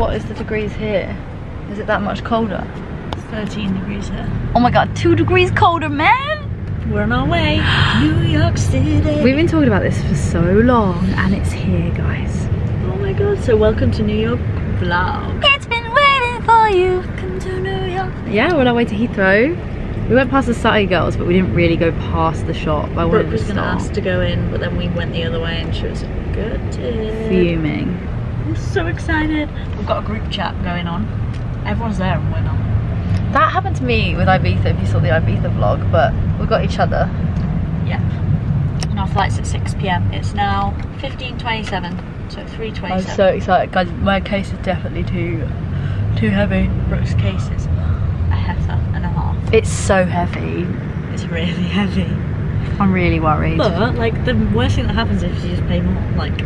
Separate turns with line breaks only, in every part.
what is the degrees here? Is it that much colder?
It's 13 degrees here.
Oh my god, two degrees colder, man!
We're on our way. New York City.
We've been talking about this for so long and it's here, guys.
Oh my god, so welcome to New York vlog.
It's been waiting for you.
Welcome to New York.
Yeah, we're on our way to Heathrow. We went past the Sati Girls, but we didn't really go past the shop. I wanted
Brooke was
to
gonna ask to go in, but then we went the other way and she was good.
Fuming.
I'm so excited. We've got a group chat going on. Everyone's there and we're not.
That happened to me with Ibiza, if you saw the Ibiza vlog, but we've got each other.
Yeah. And our flight's at 6 pm. It's now 15.27, so 3.27.
I'm so excited, guys. My case is definitely too, too heavy.
Brooke's case is a heifer and a half.
It's so heavy.
It's really heavy.
I'm really worried.
But, like, the worst thing that happens is you just pay more. Like,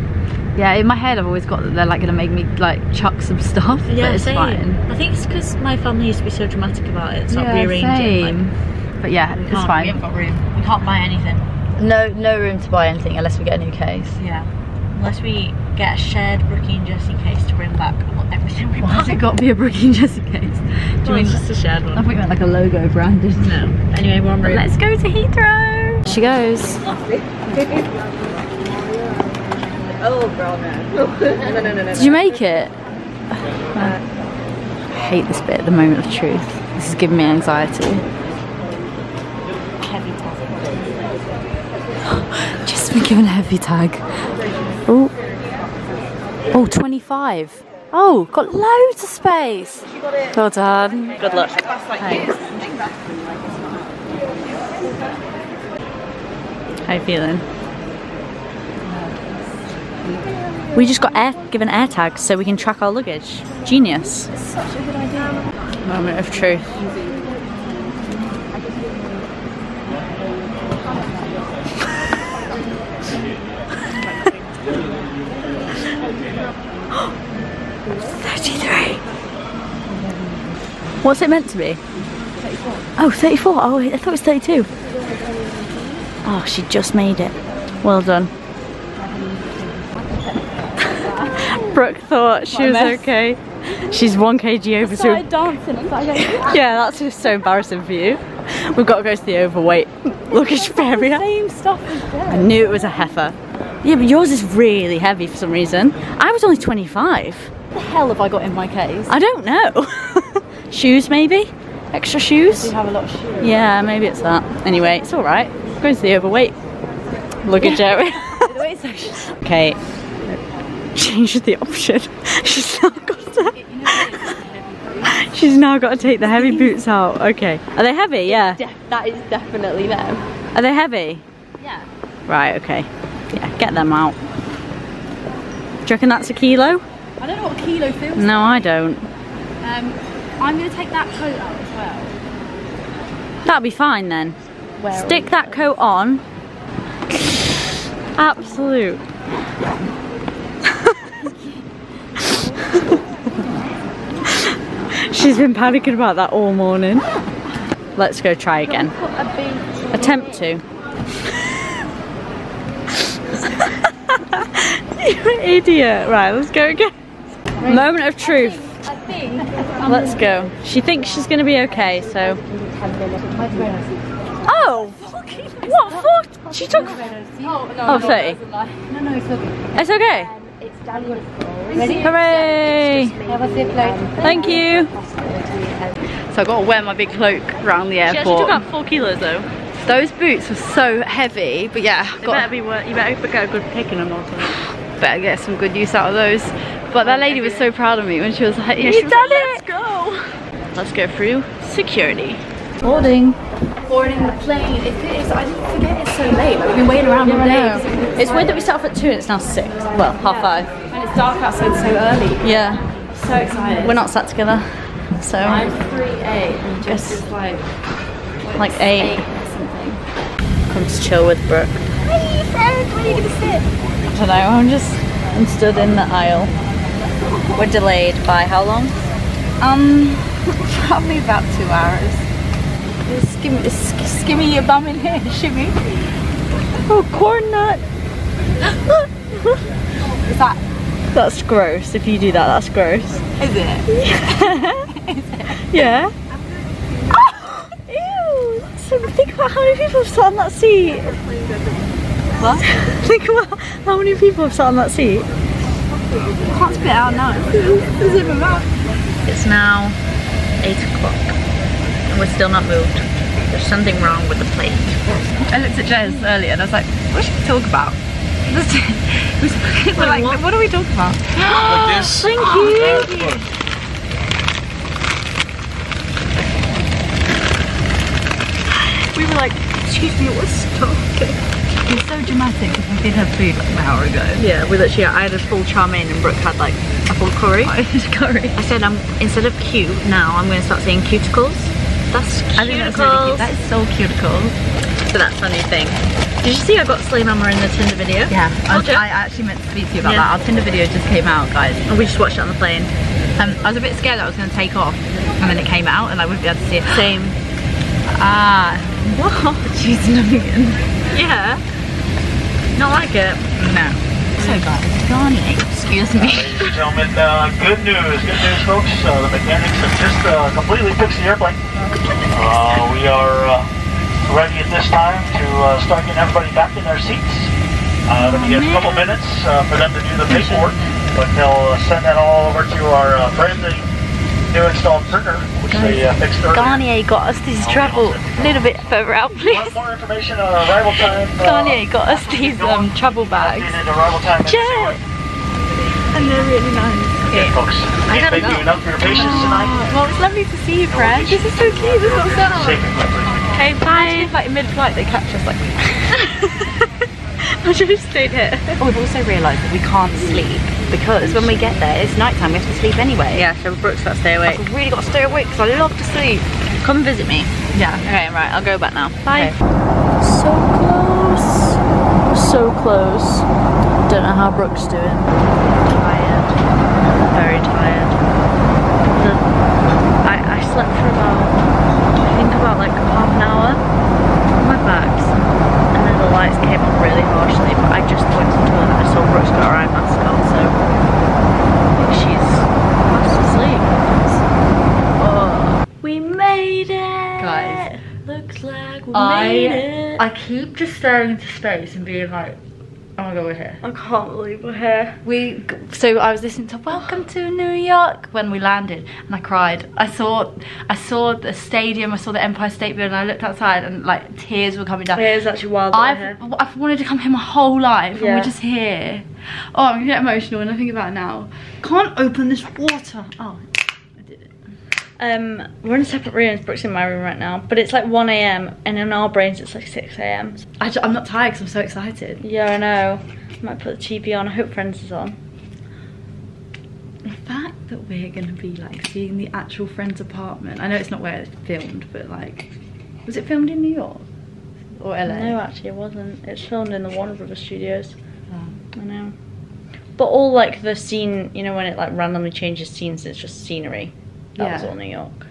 Yeah, in my head I've always got that they're like gonna make me like chuck some stuff,
yeah,
but it's
same.
fine.
I think it's because my family used to be so dramatic about it. It's not
Yeah,
rearranging. Like,
same. But yeah, it's
can't, We
fine.
haven't got room. We can't buy anything.
No, no room to buy anything unless we get a new case.
Yeah. Unless we get a shared Brookie and Jessie case to bring back everything we
Why has
buy.
it got to be a Brookie and Jessie case? Do you mean?
it's just a shared
I
one.
thought you meant like a logo branded.
No. Anyway, we're on route.
Let's go to Heathrow. She goes.
Oh, oh, girl, no. no, no, no, no.
Did you make it? I hate this bit, the moment of truth. This is giving me anxiety.
Heavy task.
Just been given a heavy tag. Oh. Oh, 25. Oh, got loads of space. Well done.
Good luck.
Thanks. How you feeling?
We just got air, given air tags so we can track our luggage. Genius.
Such a good idea.
Moment of truth. Thirty-three. What's it meant to be? 34. Oh, 34. Oh, I thought it was 32. Oh, she just made it. Well done. Brooke thought she was okay. She's one kg over. So
dancing.
yeah, that's just so embarrassing for you. We've got to go to the overweight luggage area.
Same stuff
I knew it was a heifer. Yeah, but yours is really heavy for some reason. I was only 25.
What the hell have I got in my case?
I don't know. shoes, maybe? Extra shoes?
I have a lot of shoes.
Yeah, maybe it's that. Anyway, it's alright. Going to the overweight
Look weight section.
okay. Change the option. She's now got to. She's now got to take the heavy boots out. Okay. Are they heavy? Yeah.
That is definitely them.
Are they heavy?
Yeah.
Right, okay. Yeah, get them out. Do you reckon that's a kilo?
I don't know what a kilo feels.
No, I don't.
Um, I'm gonna take that coat out as well.
That'll be fine then. Stick that coat on. Absolute. She's been panicking about that all morning. Let's go try again.
Put a big.
Attempt to. You're an idiot. Right, let's go again. Moment of truth. Let's go. She thinks she's going to be okay, so. Oh! What for? She took.
Oh, no,
Oh, 30.
it doesn't. No, no, it's okay.
It's okay.
Um, it's Daniel. Ready?
Hooray!
Have a zip load.
Thank you.
So I've got to wear my big cloak around the
She actually
airport.
took out four kilos though.
Those boots were so heavy, but yeah,
You
got
better be wor- you better get a good pick in them or something.
better get some good use out of those. But that lady was so proud of me when she was like,
Yeah,
"You
she was
done
like,
it!"
Let's go. Let's go through security.
Boarding. Boarding the plane. It, it's, I didn't forget it's so late. Like, we've been waiting around all day.
It's weird that we start off at two and it's now six. Well, half five.
And it's dark outside so early.
Yeah.
So excited.
We're not sat together. So
I'm 3A and Jess is like
like eight.
8 or something.
Come to chill with Brooke.
Hey friend, where are you gonna sit?
I don't know, I'm just I'm stood in the aisle. We're delayed by how long?
Um, probably about two hours. Just give me, give me your bum in here, shimmy.
Oh, corn nut.
Is that
That's gross. If you do that, that's gross.
Is it?
Yeah. Ew. So think about how many people have sat on that seat.
What?
Think about how many people have sat on that seat.
I Can't spit out now.
It's now 8 o'clock and we're still not moved. There's something wrong with the plate.
I looked at Jez earlier and I was like, what should we talk about? We're like, what do we talking about?
Like this.
Thank you.
We were like, excuse me, what's talking? It's so dramatic because we did have food like an hour ago.
Yeah, we literally, I had a full chow mein and Brooke had like a full curry.
curry.
I said I'm instead of cute now I'm going to start saying cuticles. That's cuticles.
I think that's really cute. That is so cuticle.
so that's our new thing. Did you see I got Slay Mama in the Tinder video?
Yeah, I,
Told ya.
I actually meant to speak to you about
Yeah.
that. Our Tinder video just came out, guys.
And we just watched it on the plane.
Um, I was a bit scared that I was going to take off, and then it came out, and I wouldn't be able to see it.
Same.
Ah, what? She's Nugget.
Yeah. Not like it.
No. So guys, Garnier, excuse me.
Ladies and gentlemen, uh, good news, good news, folks. Uh, the mechanics have just uh, completely fixed the airplane. Uh, we are uh, ready at this time to uh, start getting everybody back in their seats. Uh, it'll be a couple minutes uh, for them to do the paperwork, but they'll uh, send that all over to our uh, brand new, installed printer, which they uh, fixed earlier.
Garnier got us these travel a little bit further out, please.
Want more information on arrival time?
Garnier got us these um travel bags.
updated arrival time. and
Jet. And they're really nice.
Okay, folks.
I gotta
Thank
go.
you enough for your patience oh, tonight.
Well, it's lovely to see you, friend. This is so cute. This is so
Safe and.
Okay, bye. like mid-flight, they catch us like. I should have stayed here.
Oh, we've also realised that we can't sleep because when we get there, it's nighttime. We have to sleep anyway.
Yeah, so Brooke's got to stay awake.
I've really got to stay awake because I love to sleep.
Come visit me.
Yeah.
Okay, right, I'll go back now. Bye.
Okay.
So close. So close. Don't know how Brooke's doing. Tired. Very tired. The, I, I slept for about, I think about like half an hour on my backs. And then the lights came on really harshly, but I just went to the toilet and I saw Brooke's got her eye mask on, so I think she's fast asleep. Oh, we made it!
Guys,
Looks like we
I-
made it.
I keep just staring into space and being like, oh my god, we're here.
I can't believe we're here.
We so I was listening to Welcome to New York when we landed and I cried. I saw I saw the stadium, I saw the Empire State Building, I looked outside and like tears were coming down.
It is actually wild.
I've. I've wanted to come here my whole life and we're just here. Oh, I'm gonna get emotional when I think about it now. Can't open this water. Oh, I did it.
Um, we're in a separate rooms. Brooke's in my room right now, but it's like 1 a.m. and in our brains it's like 6 a.m.
I am not tired because I'm so excited.
Yeah, I know. I might put the TV on. I hope Friends is on.
The fact that we're gonna be like seeing the actual friend's apartment. I know it's not where it's filmed, but like, was it filmed in New York or LA?
No, actually, it wasn't. It's filmed in the Warner Brothers studios.
Oh.
I know. But all like the scene, you know, when it like randomly changes scenes, it's just scenery. That was all New York.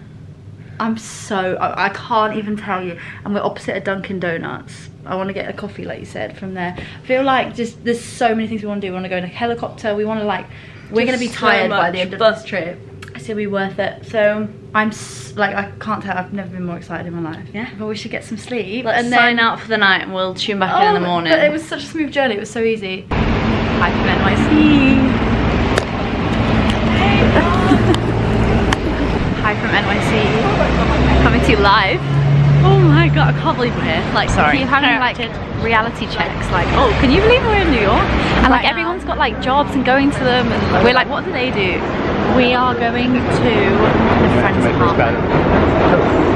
I'm so I, I can't even tell you. And we're opposite a Dunkin' Donuts. I want to get a coffee, like you said, from there. I feel like just there's so many things we want to do. We want to go in a helicopter. We want to like we're gonna be
so
tired by the end of
but-
this trip.
It's gonna be worth it. So
I'm s- like I can't tell. I've never been more excited in my life.
Yeah.
but we should get some sleep.
let's
and
sign
then,
out for the night, and we'll tune back in in the
Oh,
morning.
But it was such a smooth journey. It was so easy. Hi from NYC. Hi from NYC. Coming to you live. Oh my god, I can't believe we're here. Like,
Sorry.
keep having like reality checks. Like, oh, can you believe we're in New York? And like,
Right now.
everyone's got like jobs and going to them. And we're like, what do they do? We are going to the friend's apartment.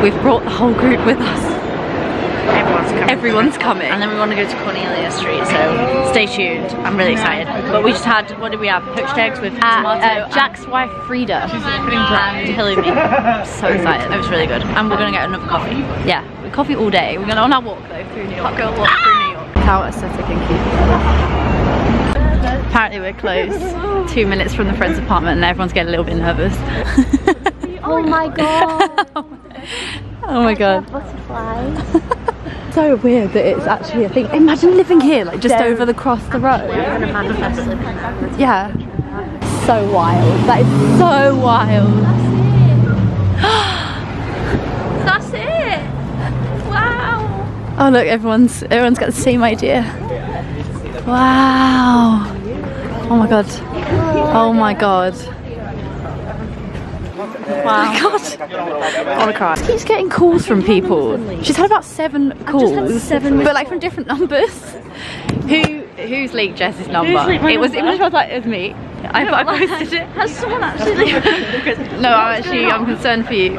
We've brought the whole group with us.
Everyone's coming.
Everyone's coming.
And then we want to go to Cornelia Street, so stay tuned. I'm really excited. But we just had, what did we have? Poached eggs with
Uh,
tomato.
uh, Jack's wife Freda.
and halloumi.
I'm so excited.
It was really good. And we're going to get another coffee.
Yeah, we coffee all day. We're gonna on our walk though through New York.
Hot girl walk through New York.
How aesthetic and cute. Apparently we're close. Two minutes from the friend's apartment and everyone's getting a little bit nervous.
Oh my god.
oh my god.
Butterflies.
So weird that it's actually a thing. Imagine living here, like just over the cross the road. Yeah. so wild. That is so wild.
That's it. Wow.
Oh look, everyone's everyone's got the same idea. Wow. Oh my god. Oh my god. Wow. Oh God. I wanna cry. She keeps getting calls from people. She's had about seven calls.
had seven
but like from different numbers. Who who's leaked Jess's number?
leaked my
it was it was like it was me. I, I posted it.
Has someone actually?
No, I'm actually I'm concerned for you.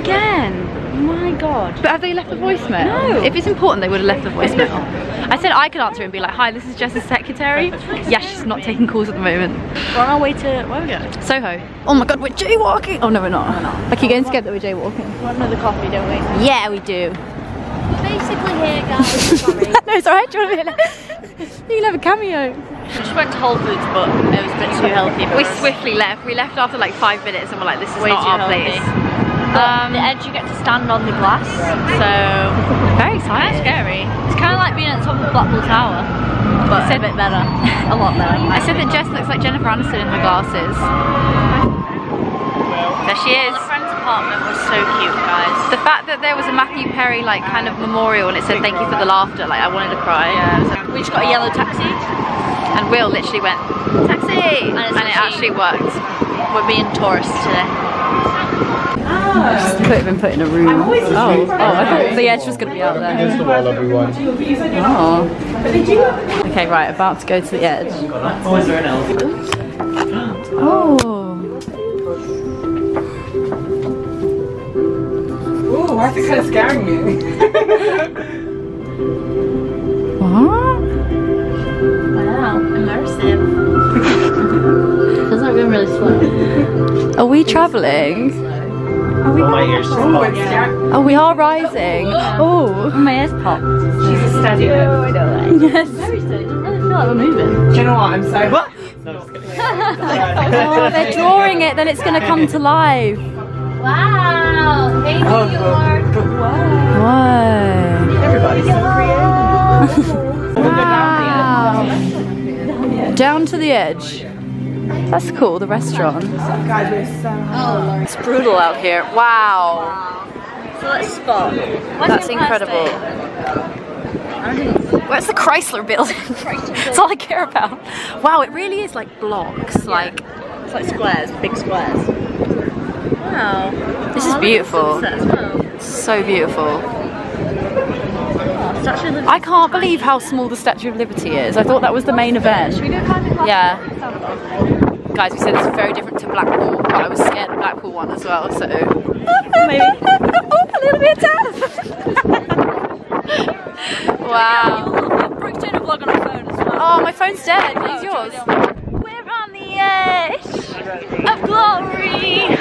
Again. My God.
But have they left a voicemail?
No.
If it's important, they would have left a voicemail. I said I could answer and be like, "Hi, this is Jess's secretary." Yeah, she's not taking calls at the moment.
We're on our way to where are we going?
Soho. Oh my God, we're jaywalking. Oh no, we're not. Like you're getting scared that we're jaywalking.
We want another coffee, don't we?
Yeah, we do.
We're basically here, guys. Sorry.
no, it's alright. Do you want to be You can have a cameo.
We just went to Whole Foods, but it was a bit too healthy. For
We
us.
swiftly left. We left after like five minutes, and we're like, "This is
Way
not
too
our
healthy.
place." Um,
the edge you get to stand on the glass, so
Very exciting.
scary. It's kind of like being at the top of the Blackpool Tower, but a bit better, a lot better.
I said that Jess looks like Jennifer Aniston in the glasses. There she is.
The friend's apartment was so cute, guys.
The fact that there was a Matthew Perry like kind of memorial and it said thank you for the laughter, like I wanted to cry.
Yeah, we just got a yellow taxi.
And Will literally went, taxi! And,
it's
it actually
actually-
worked.
We're being tourists today.
Could have been put in a room. Oh, oh, I thought the edge was going to be out there.
First of all, everyone.
Oh. Okay, right, about to go to the edge.
Oh, is there an elephant?
Oh.
Ooh, why is it kind of scaring me?
What?
Wow, immersive. Feels like we're really slow.
Are we travelling?
Oh, my ears
Oh,
popped.
it's scary.
Oh, we are rising. Oh.
My ears popped.
She's a steady bit.
Yes.
Very steady. Doesn't really feel like we're moving.
Do you know what? I'm so. What?
No, I'm just kidding.
Oh, they're drawing it, then it's going to come to life.
wow. Hey, New York.
Whoa.
Everybody's so
Wow. Down to the edge. That's cool, the restaurant.
Guys, we're so.
It's brutal out here. Wow.
So let's spot.
That's incredible. Where's the Chrysler building? That's all I care about. Wow, it really is like blocks. Like,
It's like squares, big squares. Wow.
this is
Oh, the
beautiful.
well.
So beautiful.
Oh, Statue of Liberty.
I can't believe how small the Statue of Liberty is. I thought that was the main event.
Should we go climb the glass?
Yeah. Guys, we said it's very different to Blackpool, but I was scared of Blackpool one as well, so.
Maybe.
oh, a little bit tough. wow.
Brooke's doing a vlog on her phone as well.
Oh, my phone's dead. Use yours.
We're on the edge of glory.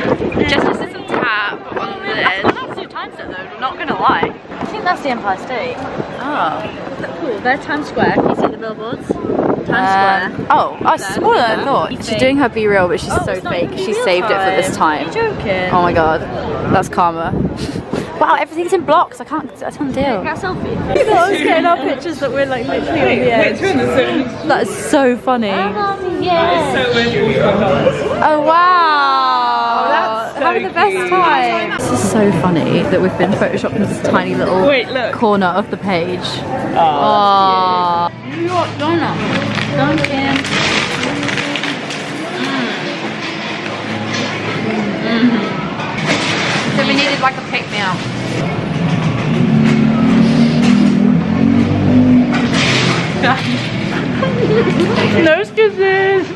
Just listen some tap on edge.
That's absolute time set though, not gonna lie. I think that's the Empire State.
Oh.
Cool. There's Times Square. Can you see the billboards? Times
Um,
Square.
oh, oh, it's smaller than I thought.
Fake.
She's doing her B reel, but she's
Oh,
so
it's
fake. She
real
saved it for this time.
You're joking.
Oh my god, that's karma. Wow, everything's in blocks. I can't. I can't deal.
Get a selfie.
I was getting our pictures that we're like literally on the
Wait,
edge.
turn.
That is so funny.
yeah.
Oh wow!
That's so
Having the best
cute.
time. This is so funny that we've been photoshopped in this tiny little
Wait, look.
corner of the page.
Oh,
Oh,
New York donut. Dunkin'. Mm.
so we needed like a pick me up.
Nose kisses.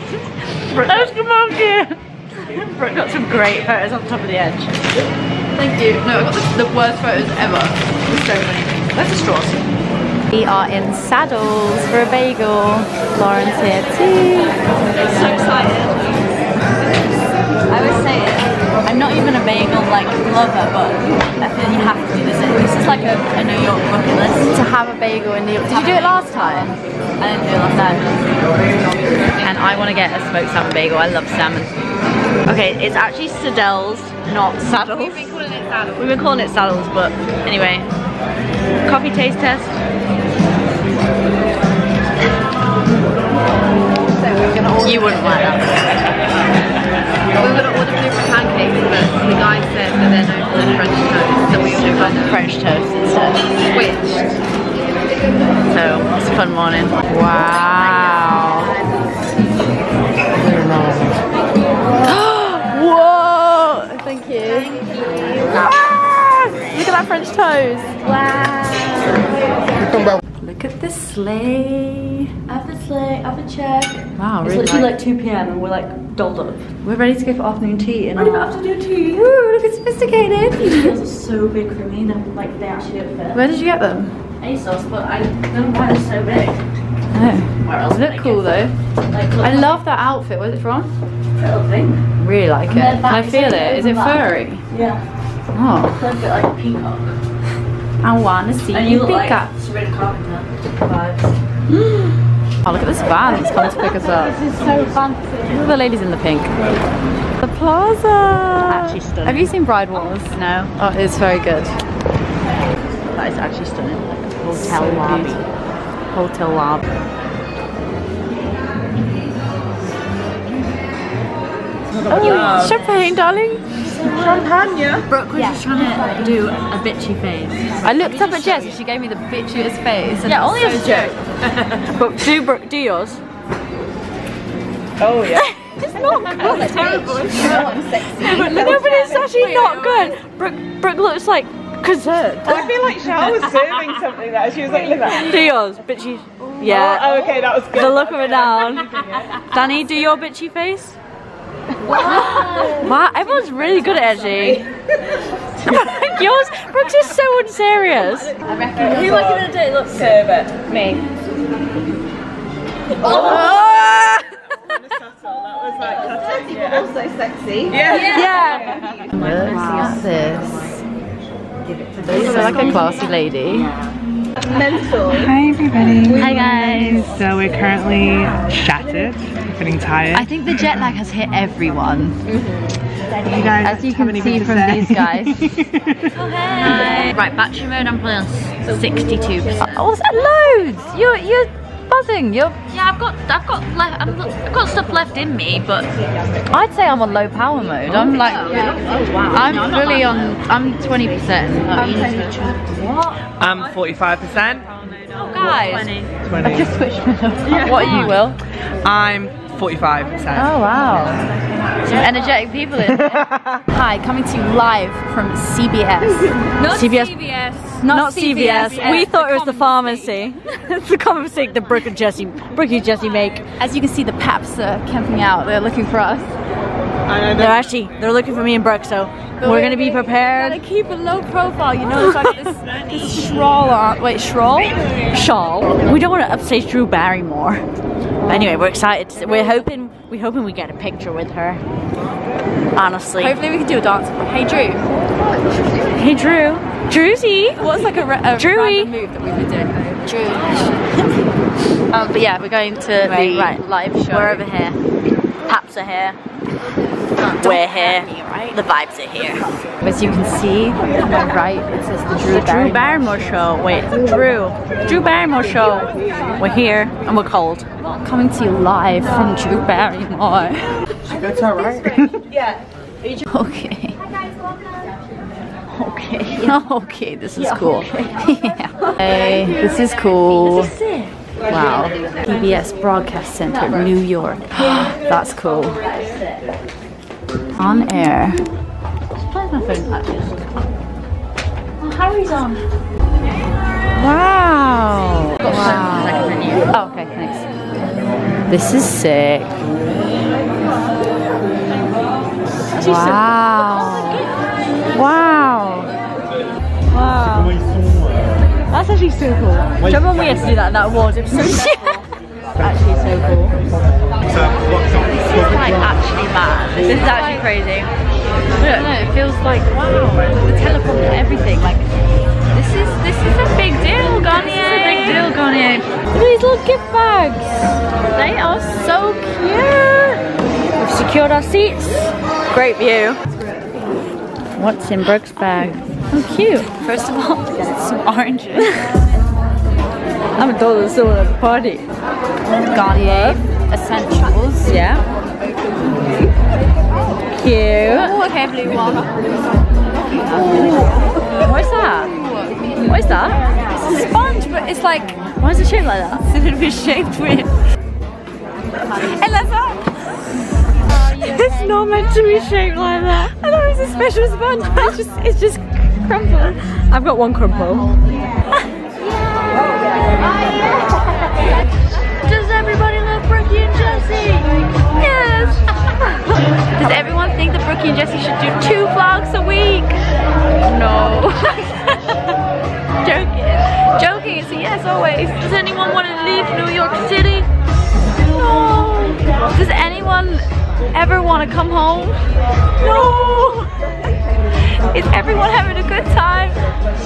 Nose monkey. Brooke got some great photos on top of the edge.
Thank you. No, I got the, the worst photos ever. It's so. Where's the straws? We are in Saddles for a bagel. Lauren's here too.
So excited. I would say I'm not even a bagel like lover, but I feel you have to do this. This is like a, a New York bucket list.
To have a bagel in New York. Did you do it last time?
I didn't do it last time.
And I want to get a smoked salmon bagel. I love salmon.
Okay, it's actually Sadelle's, not Saddles.
We've been calling it Saddles.
We've been calling it Saddles, but anyway. Coffee taste test.
So we're gonna order You wouldn't like that. We were gonna order blueberry pancakes, but the guy said that they're known for their French toast, so we ordered French toast instead. Switched. So it's a fun morning. At this sleigh.
After sleigh, after check.
Wow,
It's
really
literally
like-
like 2 p.m. and we're like dolled up.
We're ready to go for afternoon tea. And
Ready for afternoon tea.
Ooh, look, it's sophisticated.
These heels are so big for me. They're like they actually don't fit.
Where did you get them?
ASOS, but I don't know why they're so big.
Oh,
Where else?
they look cool though.
Like,
I love that outfit. Where's it from?
little thing.
Really like it.
And
Can I feel
it's
it? Is it furry?
Yeah.
Oh,
Look at like a peacock.
I wanna see
And
you pick up.
like vibes.
Oh, look at this van that's coming to pick us up. This is so fancy. Look at the ladies in the pink. The plaza.
Actually stunning.
Have you seen Bride Wars? No. Oh, it's very good.
That is actually stunning. Hotel
So
lobby.
beautiful. Hotel lobby. Oh, champagne, darling.
Brooke was just trying to do a bitchy face.
I looked up at Jess and she gave me the bitchiest face. and
Yeah,
it was
only
so
as a joke.
But do Brooke, do yours.
Oh yeah.
It's not good. It's terrible. no, but it's actually not good. Brooke, Brooke looks like concerned.
I feel like Shao was serving something there. She was like, look at that.
Do yours, bitchy. Oh, yeah.
Oh, okay, that was good.
The look of her down. Danny, do your bitchy face. Wow, everyone's really good at edgy. Yours, Brooks is so unserious. I reckon.
Who like in a day looks Herbert? Me.
Ah!
That was like cutting. Yeah. Also sexy. Yeah.
Yeah. Look at this. She's like a classy lady. Mental.
Hi everybody.
Hi guys.
So we're currently shattered, feeling tired.
I think the jet lag has hit everyone. Mm-hmm.
you guys
As you can see from
say?
these guys. Hi. Right, battery mode. I'm playing on 62%. Oh, loads! You're you're buzzing. You're yeah. I've got I've got left. I've got, I've got stuff left in me, but I'd say I'm on low power mode. I'm like oh, oh, I'm fully on. I'm 20%.
I'm 45%.
Oh, guys.
20.
What are you, Will?
I'm 45%.
Oh wow. Some energetic people in here. Hi, coming to you live from CBS. Not CBS. Not, CBS.
We thought it was the pharmacy. it's the conversation that Brooke and Jesse, Brooke and Jesse make.
As you can see, the Paps are camping out. They're looking for us.
I know
They're actually they're looking for me and Brooke, so we're gonna be prepared.
Gotta keep a low profile, you know. It's like this, this shawl on. Wait, shawl?
Shawl. We don't want to upstage Drew Barrymore. But anyway, we're excited. We're hoping we're hoping we get a picture with her. Honestly.
Hopefully, we can do a dance. Hey, Drew.
Hey Drew. Drewsy.
What's like a, a
Drewy.
random move that we've been doing? Drew. um, but yeah, we're going to
Right,
the
right.
live show.
We're over here. Paps are here. We're here. The vibes are here.
As you can see, on my right, it says the Drew,
The Drew Barrymore show. Wait, Drew. Drew Barrymore show. We're here and we're cold.
Coming to you live from Drew Barrymore.
That's alright.
Yeah.
Okay. Okay. Okay, this is cool. yeah. Hey, this is cool. Wow. CBS Broadcast Center, New York. That's cool. On air.
Harry's on.
Wow. Wow. Oh, okay, thanks. This is sick. Wow. Wow. Wow.
That's actually so cool. Do you remember when we had to do that in that awards? It was so stressful. actually so cool.
This is like actually mad. This is actually crazy. Look, no, it feels like wow. The teleprompter and everything. Like this is this is a big deal, Garnier. This is a big deal, Garnier. Look at these little gift bags. They are so cute.
We've secured our seats. Great view.
What's in Brooke's bag? Oh, cute. First of all, some oranges.
I'm a total soul at the party.
Garnier
essentials. Yeah. Cute.
Oh, okay, blue one.
What is that? What is that? It's a sponge, but it's like, why is it shaped like that? It's a little bit shaped weird. That's that. It's not meant to be shaped like that. I thought it was a special sponge, but it's just, it's just crumpled. I've got one crumple.
Does everybody love Brookie and Jessie? Does everyone think that Brookie and Jessie should do two vlogs a week? No. Joking. Joking. So yes, always. Does anyone want to leave New York City? No. Does anyone ever want to come home? No. Is everyone having a good time?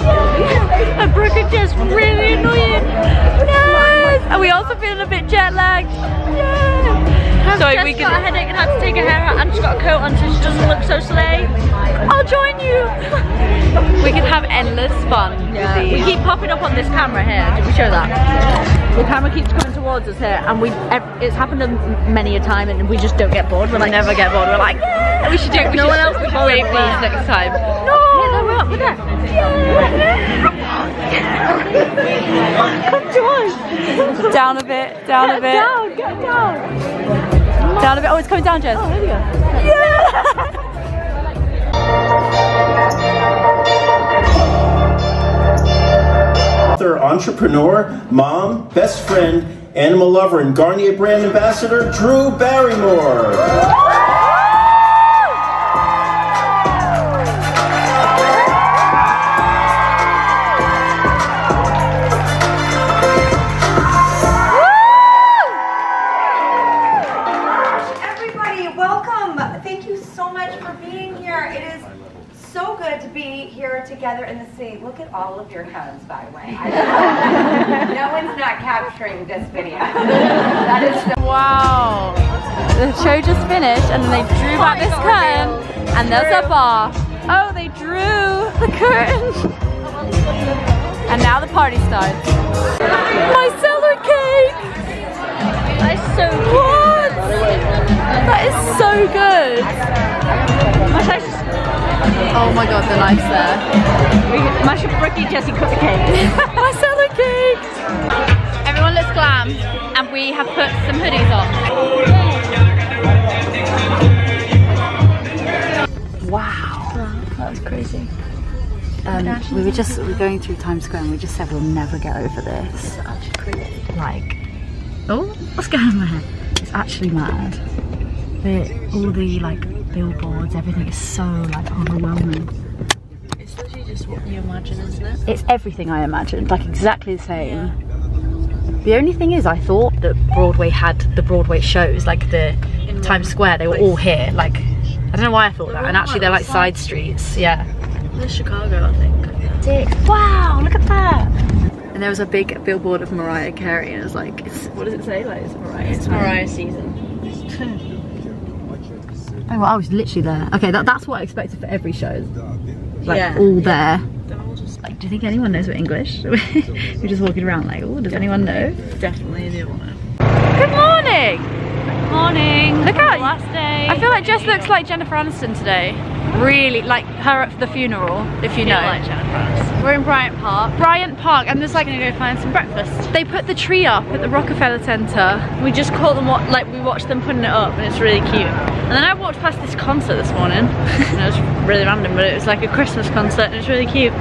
And Brooke and Jess really annoying. Yes. Are we also feeling a bit jet lagged? Yes. So
Jess
we
got a
can.
headache and had to take her hair out and she's got a coat on so she doesn't look so slay.
I'll join you. we can have endless fun. with
We keep popping up on this camera here. Did we show that? The camera keeps coming towards us here, and we it's happened many a time, and we just don't get bored. We're
We never get bored. We're like, yeah. we should do. We
No
should,
one else
we should wave these next time.
no, yeah, we're up with that. Come to us.
Down a bit. Down a bit.
Down, get down.
Down a bit. Oh, it's coming down, Jess.
Oh, there we go.
author, entrepreneur, mom, best friend, animal lover, and Garnier brand ambassador, Drew Barrymore.
All of your heads, by the way. No one's not capturing this video. That is so
Wow. The show just finished and then they drew back this curtain and there's a bar. Oh, they drew the curtain. And now the party starts. My cellar cake!
That is so
What? That is so good. Oh my god, the knife's there.
Mash up Brookie, Jessie, cut the cake.
Micellar cake! Everyone looks glam and we have put some hoodies on.
Wow. That was crazy. Um, we were just we were going through Times Square and we just said we'll never get over this. It's actually crazy. Like, oh, what's going on there? It's actually mad. The, all the like billboards, everything is so like overwhelming.
It's literally just what you imagine, isn't it?
It's everything I imagined, like exactly the same. The only thing is, I thought that Broadway had the Broadway shows, like the Times Square, they were all here. Like, I don't know why I thought that. And actually, they're like side streets. Yeah.
There's Chicago, I think. Dick.
Wow, look at that. And there was a big billboard of Mariah Carey, and it was like, it's, what does it say? Like, it's Mariah.
It's Mariah season.
Oh, well, I was literally there. Okay, that, that's what I expected for every show. Like,
Yeah,
all there. Like, do you think anyone knows what English? We're just walking around like, oh, does anyone know?
Definitely the one.
Good morning!
Morning.
Look out!
Last day.
I feel like Jess looks like Jennifer Aniston today. Really, like her at the funeral, if you know.
like
We're in Bryant Park. Bryant Park, and there's like gonna go find some breakfast. They put the tree up at the Rockefeller Center.
We just caught them, wa- like, we watched them putting it up, and it's really cute. And then I walked past this concert this morning. and it was really random, but it was like a Christmas concert, and it's really cute.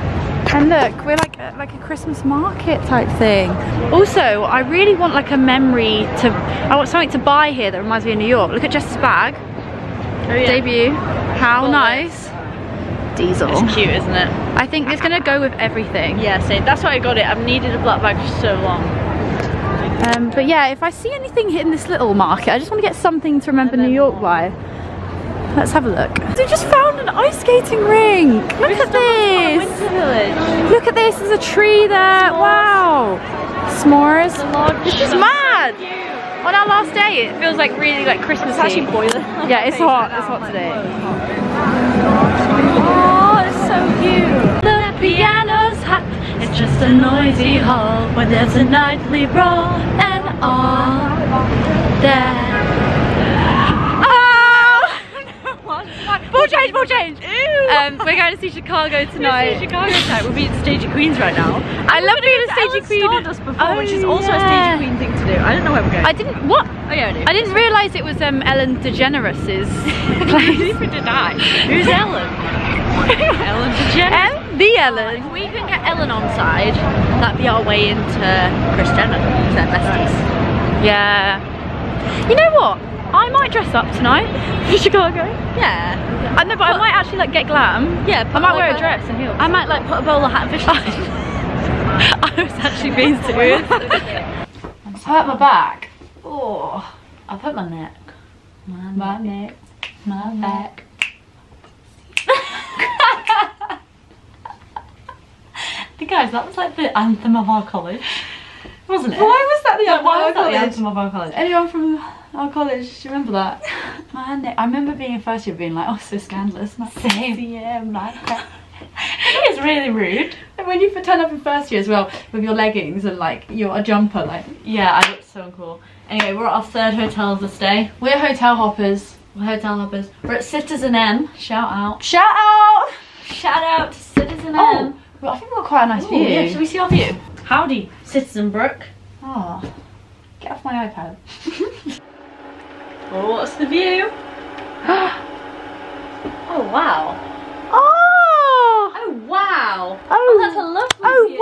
And look, we're like a, like a Christmas market type thing. Also, I really want like a memory to. I want something to buy here that reminds me of New York. Look at Jess's bag.
Oh, yeah.
Debut. How nice. Diesel.
It's cute, isn't it?
I think it's gonna go with everything.
Yeah, same. That's why I got it. I've needed a black bag for so long.
Um, but yeah, if I see anything in this little market, I just want to get something to remember New York by. Let's have a look. We just found an ice skating rink. Look at this. Look at this. There's a tree there. Wow. S'mores. This is mad. On our last day, it feels like really like Christmas.
It's actually boiling.
Yeah, it's hot. It's hot today.
Oh, it's so cute.
The piano's hot. It's just a noisy hall where there's a nightly brawl and all.
there. Oh! Ball change, ball change. Um, we're going to see Chicago tonight.
Chicago tonight. We're being Stagey Queens right now.
I love being a stagey queen.
Stardust before,
Oh,
which is also
yeah.
a Stagey Queen thing to do. I don't know where we're going.
I didn't what?
oh yeah, I do.
I didn't realise it was um, Ellen DeGeneres's place.
Neither did I. Who's Ellen? Ellen DeGeneres.
The Ellen.
If we can get Ellen on side, that'd be our way into Kris Jenner. They're besties.
Yeah. You know what? I might dress up tonight for Chicago.
Yeah.
I know, but I might actually like get glam.
Yeah.
I might wear a dress and heels.
I might like put a bowler hat and fish.
I was actually being serious. I've hurt my back. Oh, I've hurt my neck. My, neck. My back. the guys, that was like the anthem of our college, wasn't it?
Why was that the
Yeah,
anthem
why
of
was that
our
the
college?
anthem of our college?
Anyone from our college, do you remember that?
Neck. I remember being in first year being like, oh, so scandalous. My CM like that. It is really rude.
And when you turn up in first year as well with your leggings and like your a jumper, like
Yeah, I looked so cool. Anyway, we're at our third hotel of the stay.
we're hotel hoppers.
We're hotel hoppers. We're at Citizen M. Shout out.
Shout out!
Shout out to Citizen
Oh,
N.
well, I think we've got quite a nice
Ooh,
view.
yeah, should we see our view? Howdy, Citizen Brook.
Oh, ah, get off my iPad.
Oh, what's the view? oh wow.
Oh!
Oh wow.
Oh,
Oh, that's a lovely
oh
view.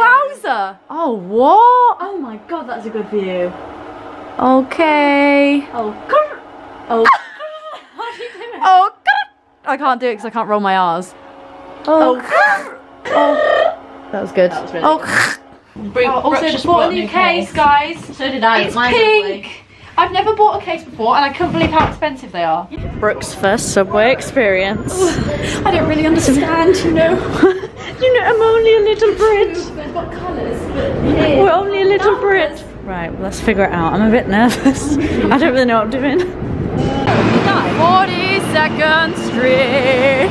wowza! Oh, what?
Oh my god, that's a good view.
Okay.
Oh, grr. oh. How do you do it?
Oh, I can't do it because I can't roll my R's.
Oh.
Oh, oh, that was good.
That was really
oh,
Brooke-
oh, also
just
bought a
bought
new case, guys.
So did I.
It's
Mine's
pink.
lovely.
I've never bought a case before, and I couldn't believe how expensive they are.
Brooke's first subway experience.
I don't really understand, you know.
you know, I'm only a little Brit.
They've got colours.
We're only a little Brit. Right, well, let's figure it out. I'm a bit nervous. I don't really know what I'm doing.
42nd Street.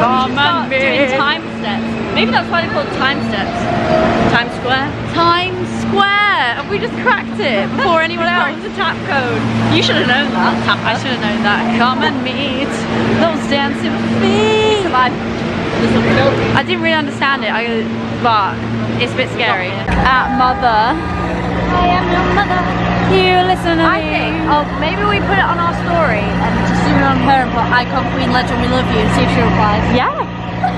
Come and
doing time steps. Maybe that's why they call it time steps. Times Square.
Times Square. Have we just cracked it before anyone else?
the tap code. You should have known that. Tap
I should have known that. Come and meet those dancing feet. I didn't really understand it, I, but it's a bit scary. At Mother.
I am your mother.
You listen to
I
me.
think, oh, maybe we put it on our story and just zoom in on her and put icon Queen Legend, we love you and see if she replies.
Yeah.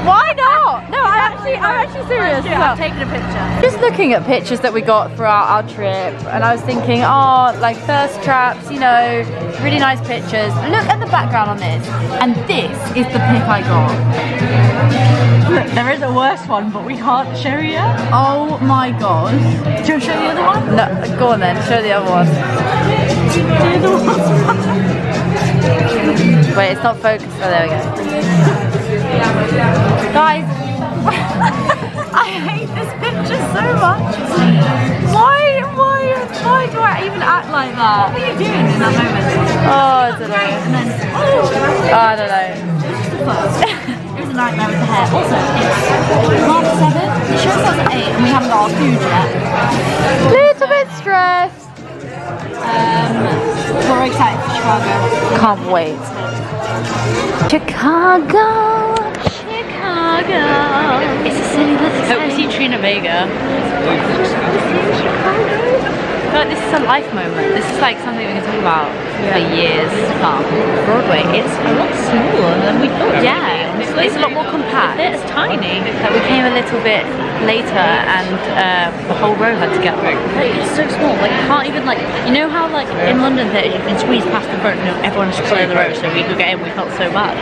Why not? No, I actually, I'm actually serious.
Yeah. I'm taking a picture.
Just looking at pictures that we got throughout our trip, and I was thinking, oh, like thirst traps, you know, really nice pictures. Look at the background on this, and this is the pic I got.
Look, There is a worse one, but we can't show you yet.
Oh my god.
Do you want to show the other one?
No, go on then, show the other one. Wait, it's not focused. Oh, there we go. Guys, I hate this picture so much. Why, why, why do I even act like that?
What are you doing in that moment?
Oh, I don't know. Oh, I don't know.
It was a nightmare with the hair. Also, it's half seven. The show starts at eight and we haven't got our food yet.
Little bit stressed.
Um, we're excited for Chicago.
Can't wait. Chicago.
Chicago. It's a city that's Hope we see Trina Vega.
I feel like this is a life moment. This is like something we can talk about for years to come.
Broadway, it's a lot smaller than we thought.
Yeah,
be.
it's, it's a lot more compact.
It's tiny.
Like we came a little bit later and uh, the whole row had to get through.
Like, it's so small. Like you can't even like you know how like in London theatres you can squeeze past the front. No, everyone has to clear the row so we could get in. We felt so bad.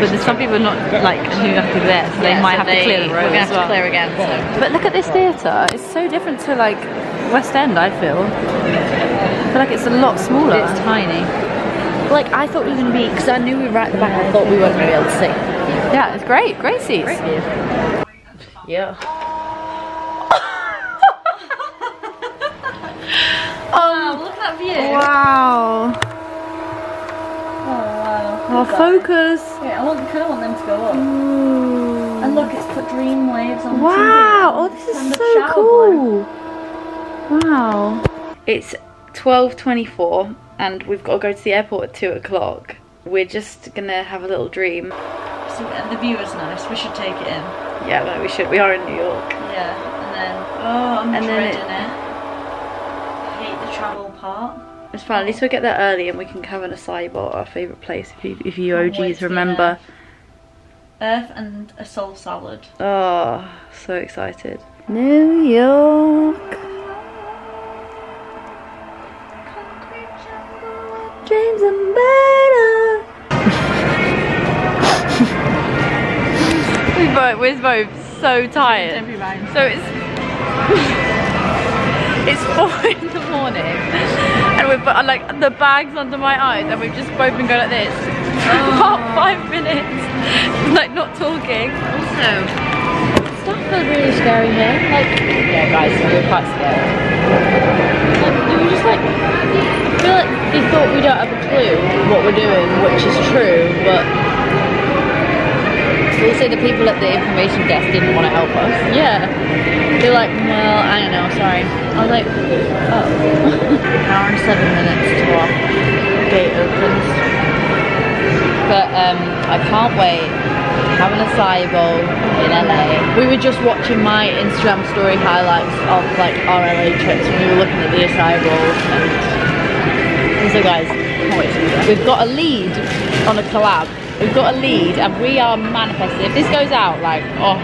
But there's some people not like who have to be there, so they
Yeah,
might
so
have
they-
to clear the row
We're gonna
as
have
well.
to clear again. So.
But look at this theatre. It's so different to like West End. I feel. I feel like it's a lot smaller.
It's tiny. Like I thought we were gonna be because I knew we were right at the back. I thought we weren't gonna be able to see.
Yeah, it's great. Great seats.
Great view. Yeah.
Um,
look at that view.
wow.
Oh
Our focus.
Wait, I want, kind of want them to go up. And look, it's put dream waves on
Wow. Oh, this is so
shower
cool. Wow. It's 12.24 and we've got to go to the airport at two o'clock. We're just gonna have a little dream.
So, and uh, the view is nice. We should take it in.
Yeah, well, we should. We are in New York.
Yeah, and then oh, I'm
And then
dreading
it-
it. I hate the travel part.
It's fine. At least we'll get there early, and we can have an acai bowl, our favourite place. If you, if you
Can't wait
OGs
to
remember.
Earth and a soul salad.
Oh, so excited. New York. Dreams are better. We both, we're both so tired. So it's it's four in the morning, and we've got like the bags under my eyes, and we've just both been going like this for oh. about five minutes, like not talking.
Also, stuff felt really scary here. Like, yeah, guys, we were quite scared. Like, we were just like, I feel like they thought we don't have a clue what we're doing, which is true, but also the people at the information desk didn't want to help us. Yeah. They're like, well, I don't know, sorry. I was like, oh. An hour and seven minutes till our gate opens. But um, I can't wait. Having a acai bowl in LA. We were just watching my Instagram story highlights of like our LA trips and we were looking at the acai bowl and so guys, can't wait to do that. We've got a lead on a collab. We've got a lead and we are manifesting. If this goes out, like, oh,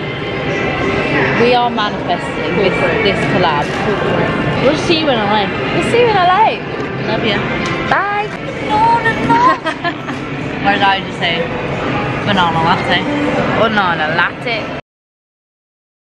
we are manifesting this, this collab. We'll see you in LA. We'll see you in LA. Love you. Bye. No, no, no. what did I just say? Banana latte.
Banana latte.